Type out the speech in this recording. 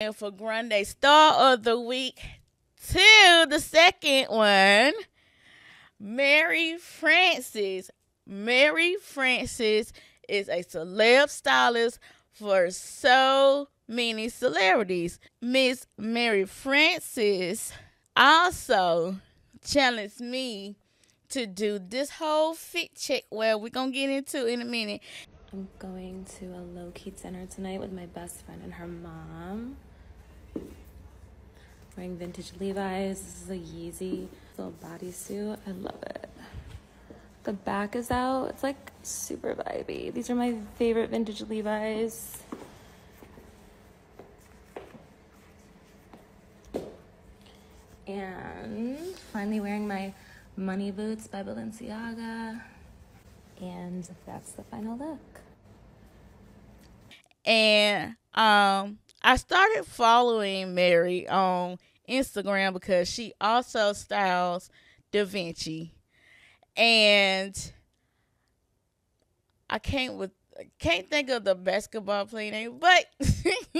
And for Grande Star of the Week to the second one, Mary Francis. Mary Francis is a celeb stylist for so many celebrities. Miss Mary Francis also challenged me to do this whole fit check where we're gonna get into in a minute. I'm going to a low key dinner tonight with my best friend and her mom. Wearing vintage Levi's. This is a Yeezy little bodysuit. I love it. The back is out. It's like super vibey. These are my favorite vintage Levi's. And finally wearing my money boots by Balenciaga. And that's the final look. And um I started following Mary on Instagram because she also styles Da'Vinchi. And I can't with can't think of the basketball player name, but